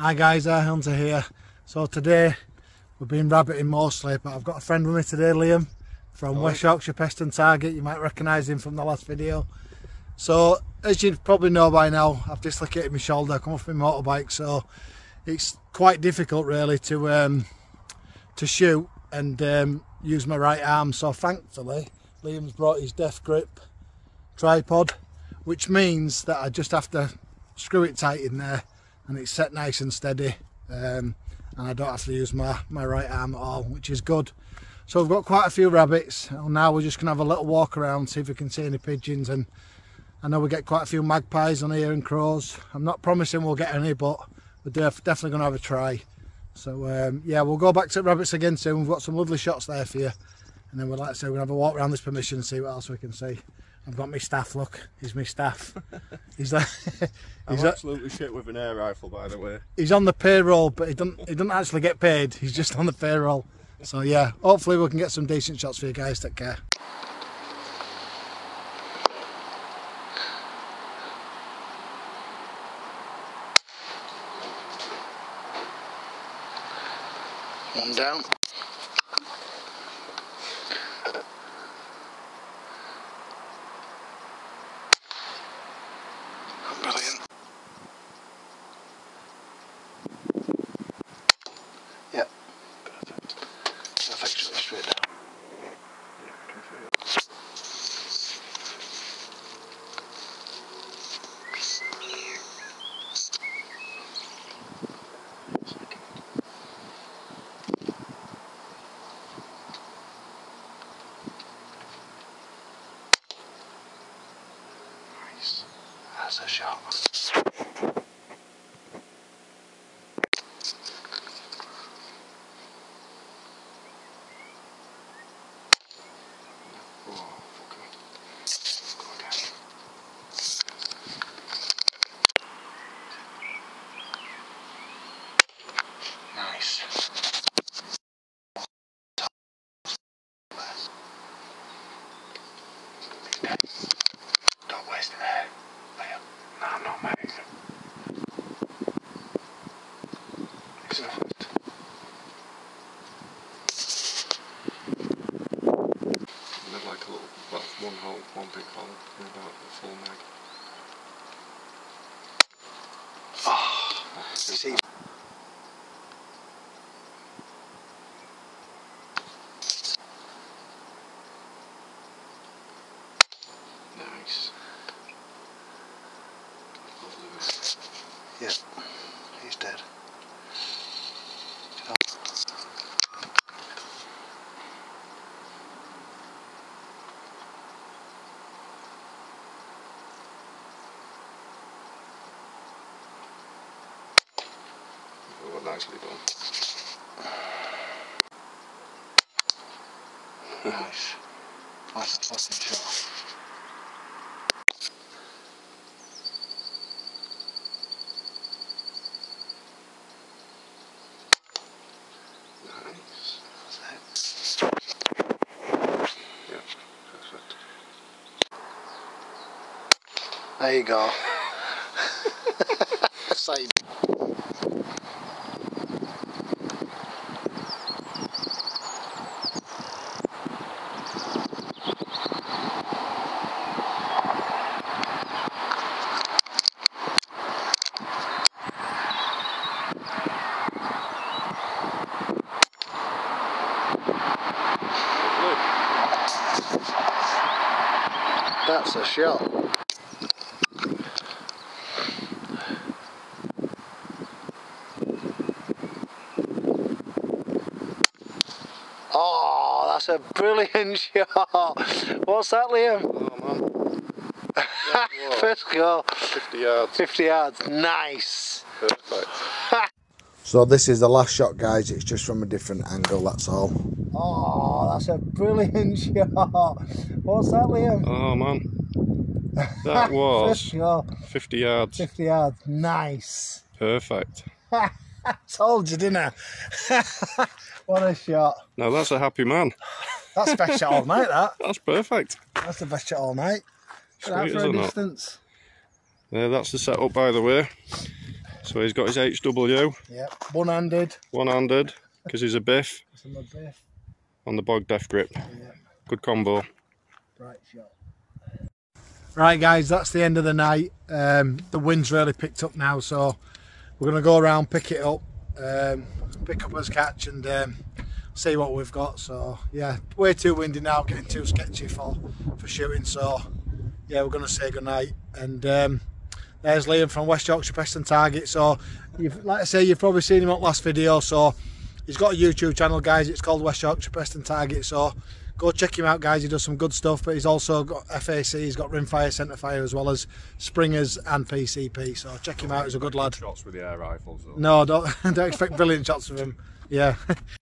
Hi guys, Air Hunter here. So today we've been rabbiting mostly, but I've got a friend with me today, Liam, from Hello. West Yorkshire Pest and Target. You might recognise him from the last video. So as you probably know by now, I've dislocated my shoulder, come off my motorbike, so it's quite difficult really to um, to shoot and um, use my right arm. So thankfully, Liam's brought his death grip tripod, which means that I just have to screw it tight in there and it's set nice and steady um, and I don't have to use my, my right arm at all, which is good. So we've got quite a few rabbits now we're just going to have a little walk around, see if we can see any pigeons and I know we get quite a few magpies on here and crows. I'm not promising we'll get any but we're def definitely going to have a try. So um, yeah, we'll go back to rabbits again soon. We've got some lovely shots there for you. And then we'll like I say, we're going to have a walk around this permission and see what else we can see. I've got my staff, look, he's my staff. he's like, I'm he's, a, absolutely shit with an air rifle, by the way. he's on the payroll, but he doesn't he doesn't actually get paid. He's just on the payroll. So yeah, hopefully we can get some decent shots for you guys. Take care. One down. That's a shot. Oh, fucker. Go again. Nice. Don't waste it there. Liam. No, not mate. Excellent. And then like a little, well, one hole, one big hole, and about a full mag. Oh, see. Nice. Yeah, he's dead. Oh, nicely done. Nice. That's a fucking shot. Nice. That's it. Yeah, perfect. There you go. Side. Lovely. That's a shot. Oh, that's a brilliant shot. What's that, Liam? Oh man. First go. 50 yards. 50 yards. Nice. Perfect. So this is the last shot guys, it's just from a different angle, that's all. Oh, that's a brilliant shot. What's that, Liam? Oh man. That was go. 50 yards. 50 yards. Nice. Perfect. Told you, didn't I? what a shot. Now that's a happy man. That's the best shot all night, that. That's perfect. That's the best shot all night. Out for a distance. There, that's the setup by the way. So he's got his HW, Yeah, one-handed. one-handed, because he's a biff, on the biff. on the bog death grip. Good combo. Bright shot. Right, guys, that's the end of the night. Um, the wind's really picked up now, so we're to go around, pick it up, um, pick up his catch, and um, see what we've got. So, yeah, way too windy now, getting too sketchy for, for shooting. So, yeah, we're to say goodnight. And um, there's Liam from West Yorkshire Pest and Target. So, like I say, you've probably seen him on last video. So, he's got a YouTube channel, guys. It's called West Yorkshire Pest and Target. So, go check him out guys he does some good stuff but he's also got FAC he's got rimfire centre fire as well as springers and PCP so check him out he's a good lad Shots with the air rifles. Though. no don't, don't expect brilliant shots from him yeah